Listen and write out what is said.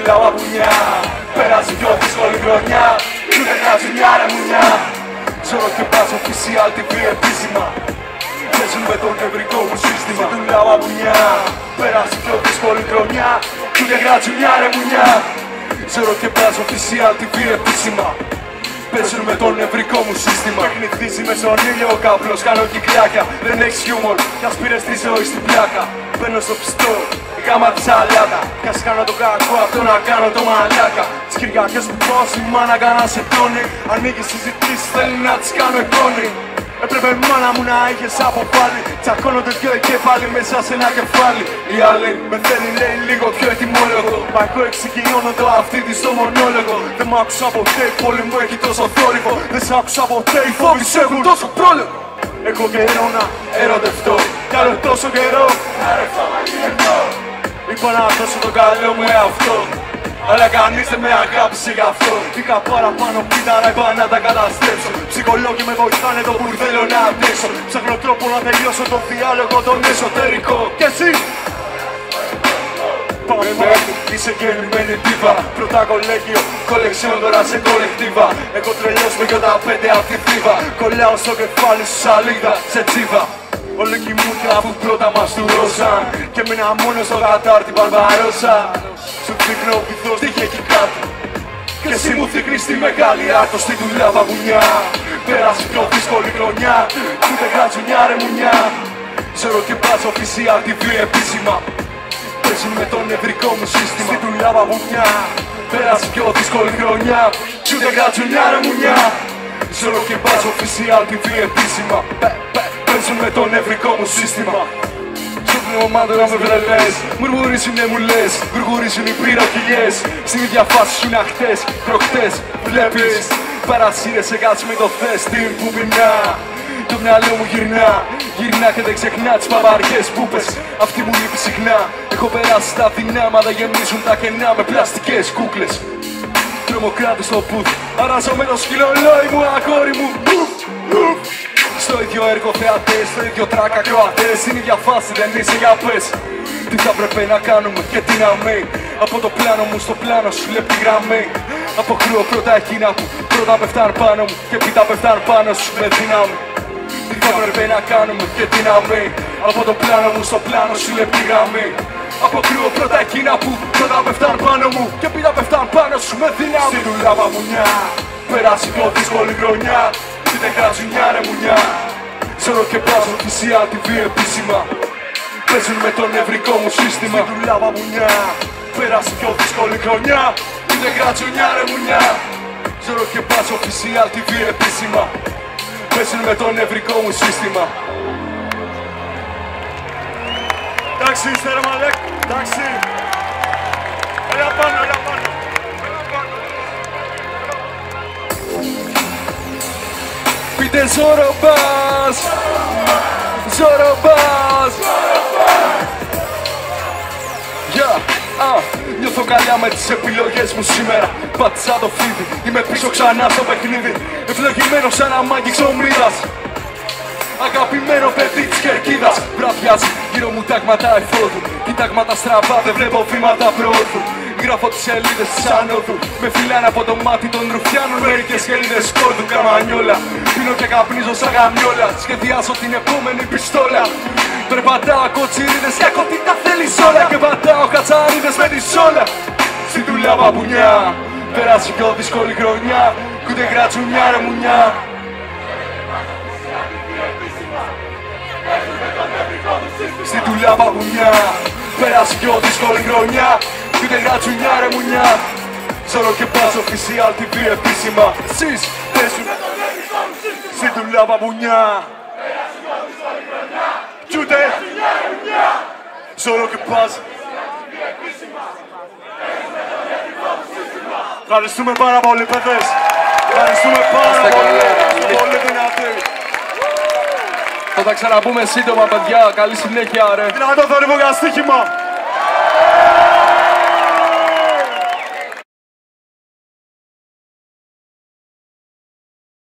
δουλεύα πουνιά Πέρασε πιο δύσκολη χρονιά. Κι ούτε κράζει μια ρε μουνιά. Ξέρω και πας official TV επίσημα. Παίζουν με το νευρικό μου σύστημα. Δουλεύα πουνιά Πέρασε πιο δύσκολη χρονιά. Κι ούτε κράζει μια ρε μουνιά. Ξέρω και πας official TV επίσημα. Παίζουν με το νευρικό μου σύστημα. Παιχνιδίζει με στον ήλιο ο καπλός Κάνω κυκλάκια, δεν έχεις χιούμορ Κι ας πήρες τη ζωή στην πλάκα. Μπαίνω στο πιστό, γάμα τη αλάτα Κι ας κάνω το κακό, αυτό να κάνω το μαλάκα. Τις Κυριακές που πάω στη μάνα κάνα σε τόνι Ανοίγεις συζητήσεις, θέλει να τις κάνω εικόνη. Έπρεπε μάνα μου να είχες αποβάλει Τσακώνονται δυο εγκέφαλοι μέσα σε ένα κεφάλι. Η άλλη με θέλει λέει λίγο πιο ετοιμόλογο. Μα εγώ εξηγειώνω το αυτή της στο μονόλογο. Δεν μ' άκουσα ποτέ, η πόλη μου έχει τόσο θόρυβο. Δεν σ' άκουσα ποτέ, οι φόβοι σου έχουν τόσο πρόλογο Έχω καιρό να ερωτευτώ. Κι άλλο τόσο καιρό να ρευτώ μα γυναικό Είπα να δώσω το καλό μου εαυτό. Αλλά κανείς δεν με αγάπησε γι' αυτό. Είχα παραπάνω κύτταρα, είπα να τα καταστρέψω. Ψυχολόγοι με βοηθάνε το που θέλω να αντέξω Ψάχνω τρόπο να τελειώσω το διάλογο τον εσωτερικό. Και εσύ! Πάμε μέχρι, είσαι γεννημένη τίβα Πρώτα κολέγιο, κολεξιόν τώρα σε κολεκτίβα. Έχω τρελιώσει με τα πέντε απ' τη θύβα Κολλάω στο κεφάλι σου σαλίδα, σε τσίβα Όλοι κοιμούνται αφού πρώτα μας του ρώσαν Και μείνα μόνος στο κατάρτι Μπαρμπαρόσα. Σου δείχνω ο πυθός τύχε εκεί κάτω. Και εσύ μου δείχνεις τη μεγάλη άκο στη δουλειά βαγουνιά Πέρασε πιο δύσκολη χρονιά Κι ούτε γρατζουνιά ρε μουνιά Ξέρω και μπάζω official TV επίσημα. Παίζουν με το νευρικό μου σύστημα. Στη δουλειά βαγουνιά Πέρασε πιο δύσκολη χρονιά Κι ούτε γρατζουνιά ρε μουνιά Ξέρω και μπάζω official TV επίσημα Παίζουν με το νευρικό μου σύστημα. Στο πνεύμα τώρα με βρελές Μουρμουρίζουνε μου λες Γουργουρίζουν οι πυροκυλιές. Στην ίδια φάση σου είναι χτες Προχτές βλέπεις. Παρασύρες σε κάτς με το θες Την που πεινά το μυαλό μου γυρνά, γυρνά και δεν ξεχνά τις παπαριές που πες. Αυτή μου λείπει συχνά, έχω περάσει στα δεινά Μα δεν γεμίζουν τα κενά με πλαστικές κούκλες. Τρομοκράτες στο πουθ, αράζω με το σκυλολόι μου αγόρι μου στο ίδιο έργο θεατές, στο ίδιο τρακ ακροατές. Στην ίδια φάση δεν είσαι για πες. Τι θα πρέπει να κάνουμε και τι να μην Από το πλάνο μου στο πλάνο σου λεπτή γραμμή. Αποκρούω πρώτα εκείνα που πρώτα πεφτάν πάνω μου. Και πίτα πεφτάν πάνω σου με δύναμη Τι θα πρέπει να κάνουμε και τι να μην Από το πλάνο μου στο πλάνο σου λεπτή γραμμή. Αποκρούω πρώτα εκείνα που πρώτα πεφτάν πάνω μου. Και πίτα πεφτάν πάνω σου με δύναμη Στη δουλειά μαμουνιά Πέρασε πιο δύσκολη χρονιά Είτε χαζουνιά ρε μουνιά Ξέρω και πάζω official TV επίσημα. Παίζουν με το νευρικό μου σύστημα. Στη δουλειά μαμουνιά Πέρασε πιο δύσκολη χρονιά. Είτε χαζουνιά ρε μουνιά Ξέρω και πάζω official TV επίσημα. Παίζουν με το νευρικό μου σύστημα. Εντάξει, είστε ρε μαλέκ, εντάξει Έλα πάνω, έλα πάνω Πείτε Ζωροπάς Ζωροπάς Yeah, ah, νιώθω καλιά με τις επιλογές μου σήμερα. Πάτησα το φίδι, είμαι πίσω ξανά στο παιχνίδι. Ευλογημένος σαν αμάγκη ξομίδας Αγαπημένο παιδί της κερκίδας. Βραδιάζει γύρω μου τάγματα εφόδου Κοιτάγματα στραβά δεν βλέπω βήματα προόδου Γράφω τις σελίδες της άνοδου Με φυλάνε από το μάτι των ρουφιάνων. Μερικές σελίδες σκόρδου καμανιόλα. Πίνω και καπνίζω σαν γαμιόλα. Σχεδιάζω την επόμενη πιστόλα. Τώρα πατάω κοτσιρίδες και κοτίτα θέλεις όλα. Και πατάω κατσαρίδες με τη σόλα Στη δουλειά μπαπουνιά Πέρασε πιο δύσκολη χρονιά. Κι ούτε γρατσουνιά ρε μουνιά. Στη δουλειά μπαπουνιά Πέρασε πιο δύσκολη χρονιά Κι ούτε γρατσουνιά ρε μουνιά. Ζωρό και πας official TV επίσημα. Εσείς παίζουν Στη δουλειά μπαπουνιά Κι ούτε Ζωρό και πας Ευχαριστούμε πάρα πολύ παιδες Ευχαριστούμε πάρα πολύ. Είστε πολύ δυνατοί. Θα τα ξαναπούμε σύντομα, παιδιά. Καλή συνέχεια, ρε. Δυνατό θόρυβο για στοίχημα